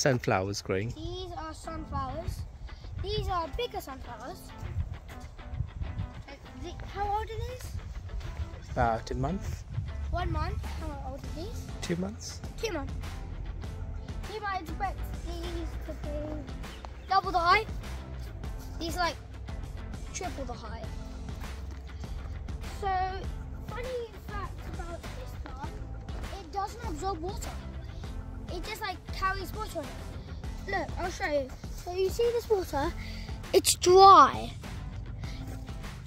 sunflowers growing? These are sunflowers. These are bigger sunflowers. Uh, the- How old are these? About a month, One month. How old are these? two months. Two months. You might expect these to be double the height. These are like triple the height. So, funny fact about this plant, it doesn't absorb water. It just like carries water. Look, I'll show you. So you see this water? It's dry.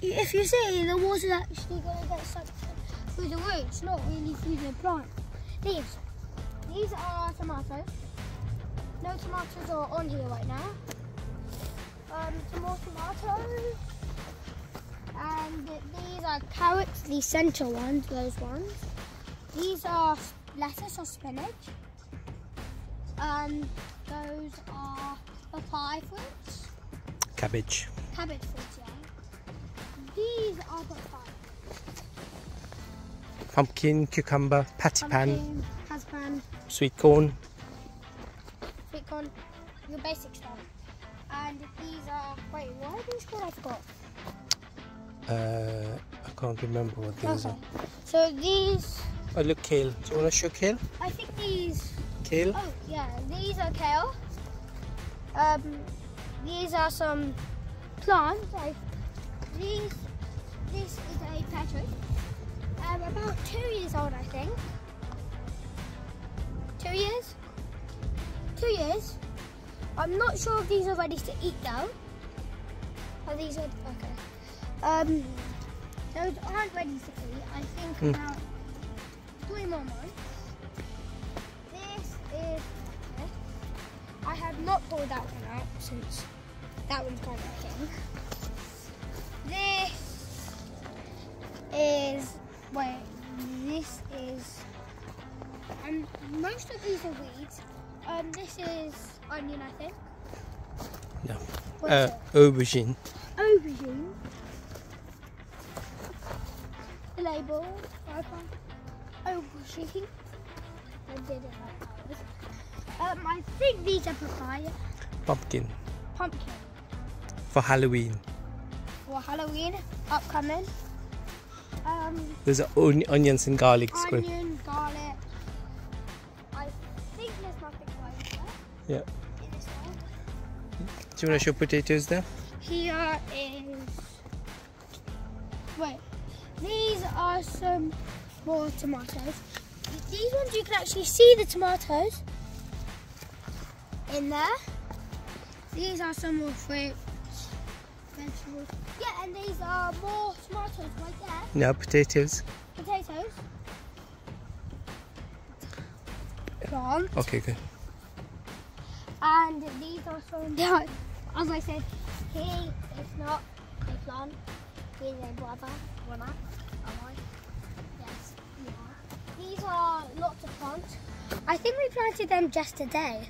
If you see, the water's actually going to get sucked through the roots, not really through the plant. Leaves. These are tomatoes. No tomatoes are on here right now. Um, some more tomatoes. And these are carrots, the centre ones, those ones. These are lettuce or spinach. Um, those are papaya fruits, Cabbage. cabbage fruits, yeah. These are papaya. Pumpkin, cucumber, patty pan, Pumpkin, husband, sweet corn. sweet corn, your basic stuff. And these are, wait, what are these called? I forgot. Uh, I can't remember what these Okay. are. So these, Oh, look, kale. Do you want to show kale? I think these, Kale? oh yeah, these are kale. Um, these are some plants. These, this is a pear tree. Um, about two years old, I think. Two years. Two years. I'm not sure if these are ready to eat though. Are these are okay? Um, those aren't ready to eat. I think Hmm. about not pulled that one out since that one's kind of king. This is wait. This is. And most of these are weeds. Um, this is onion, I think. No. Uh, aubergine. Aubergine. The label. Aubergine. I did it like that. Um, I think these are papaya. Pumpkin. Pumpkin. For Halloween. For Halloween, upcoming. Um, There's on- onions and garlic onion, garlic. I think there's nothing like that Yeah. in this one. Do you want to show potatoes there? Here is. Wait. These are some more tomatoes. These ones you can actually see the tomatoes in there. These are some more fruits, vegetables. Yeah, and these are more tomatoes right there. No, potatoes. Potatoes. Plant. Okay, good. And these are some, as I said, he is not a plant. He is a brother. I? Am I? Yes, you are. These are lots of plants. I think we planted them just today.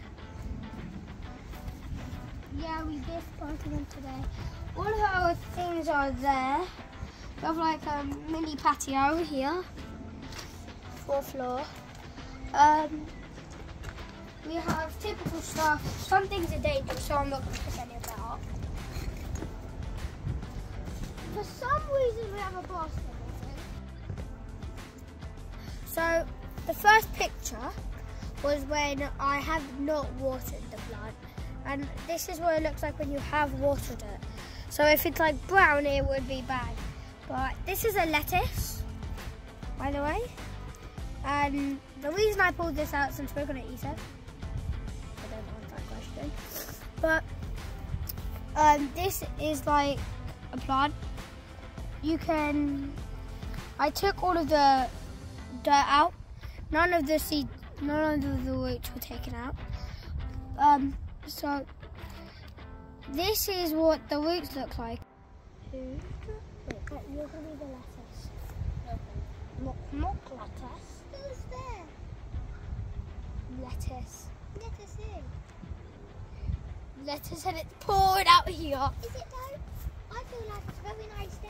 Yeah, we just planted them today. All of our things are there. We have like a mini patio here. Fourth floor. Um, we have typical stuff. Some things are dangerous, so I'm not going to pick any of that up. For some reason, we have a basket. I. So, the first picture was when I have not watered the plant. And this is what it looks like when you have watered it. So if it's like brown, it would be bad. But this is a lettuce, by the way. And the reason I pulled this out, since we're going to eat it, I don't answer that question. But um, this is like a plant. You can. I took all of the dirt out. None of the seed, none of the roots were taken out. Um, so this is what the roots look like. Wait, you're gonna be the lettuce. Not, not lettuce. Who's there? Lettuce. Lettuce Lettuce and it's poured out here. Is it though? I feel like it's a very nice day.